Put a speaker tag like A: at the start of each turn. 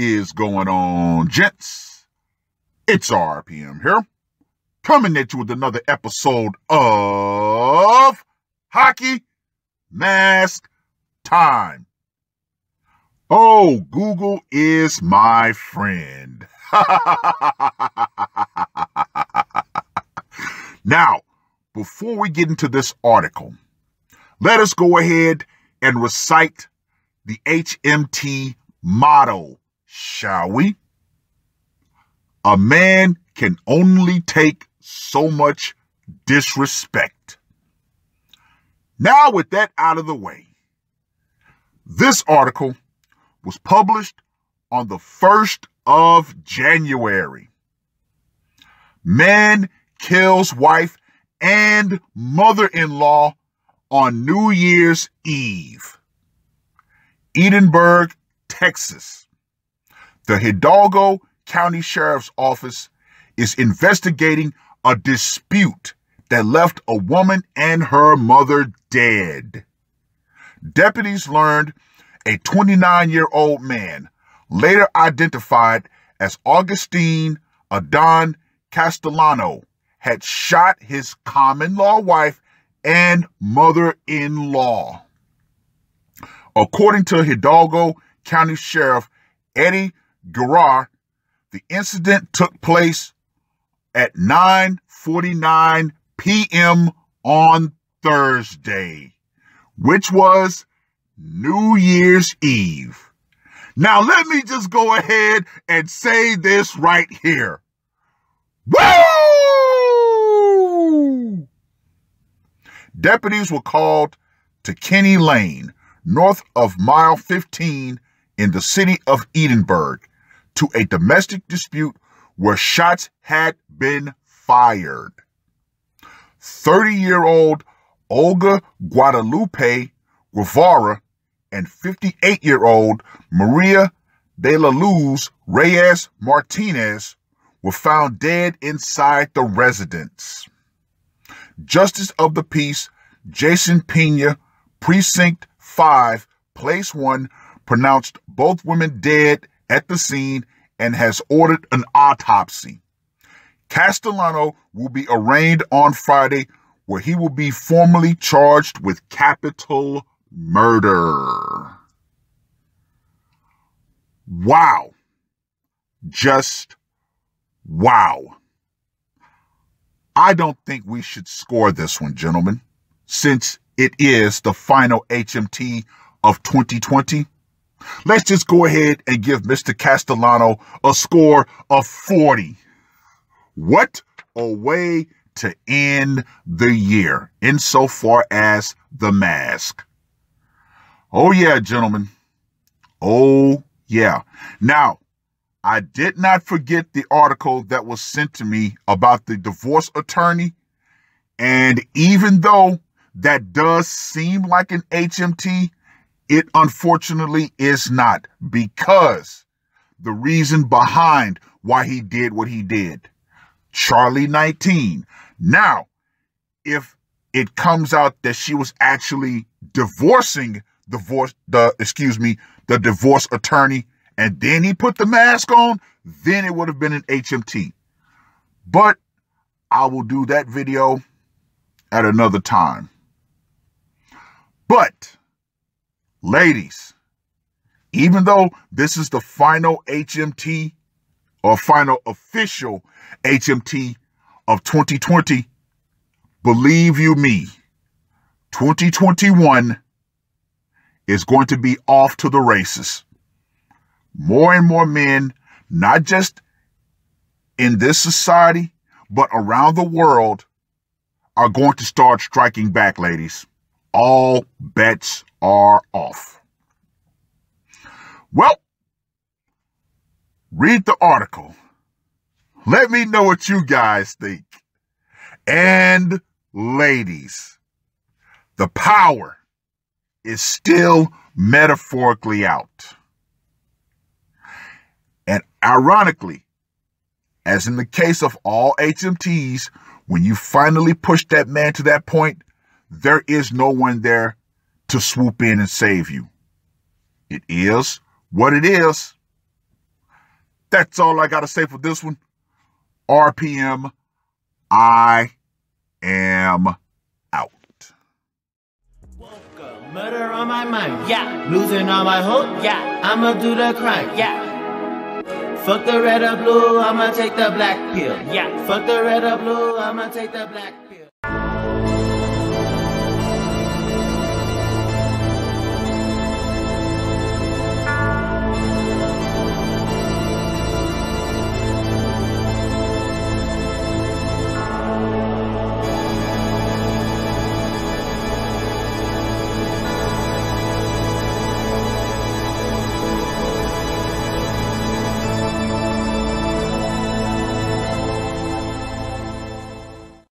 A: is going on, gents? It's RPM here, coming at you with another episode of Hockey Mask Time. Oh, Google is my friend. now, before we get into this article, let us go ahead and recite the HMT motto, shall we? A man can only take so much disrespect. Now, with that out of the way, this article was published on the 1st of January. Man kills wife and mother in law on New Year's Eve. Edinburg, Texas. The Hidalgo County Sheriff's Office is investigating a dispute that left a woman and her mother dead. Deputies learned a 29 year old man, later identified as Augustine Adon Castellano, had shot his common law wife and mother in law. According to Hidalgo County Sheriff Eddie Guerra, the incident took place at 9:49 p.m. on Thursday, which was New Year's Eve. Now let me just go ahead and say this right here. Woo! Deputies were called to Kenny Lane, north of mile 15 in the city of Edinburg to a domestic dispute where shots had been fired. 30 year old Olga Guadalupe Guevara and 58 year old Maria de la Luz Reyes Martinez were found dead inside the residence. Justice of the Peace Jason Pena, Precinct 5, Place 1, pronounced both women dead at the scene and has ordered an autopsy. Castellano will be arraigned on Friday, where he will be formally charged with capital murder. Wow. Just wow. I don't think we should score this one, gentlemen, since it is the final HMT of 2020. Let's just go ahead and give Mr. Castellano a score of 40. What a way to end the year insofar as the mask. Oh, yeah, gentlemen. Oh, yeah. Now, I did not forget the article that was sent to me about the divorce attorney. And even though that does seem like an HMT, it unfortunately is not because the reason behind why he did what he did. Charlie 19. Now, if it comes out that she was actually divorcing divorce the excuse me, the divorce attorney and then he put the mask on, then it would have been an HMT. But I will do that video at another time. But ladies, even though this is the final HMT or final official HMT of 2020, believe you me, 2021 is going to be off to the races. More and more men, not just in this society, but around the world, are going to start striking back, ladies. All bets are off. Well, read the article. Let me know what you guys think. And ladies, the power is still metaphorically out. And ironically, as in the case of all HMTs, when you finally push that man to that point, there is no one there to swoop in and save you. It is what it is. That's all I got to say for this one. RPM, I am out.
B: Murder on my mind, yeah. Losing all my hope, yeah. I'ma do the crime, yeah. Fuck the red or blue, I'ma take the black pill, yeah. Fuck the red or blue, I'ma take the black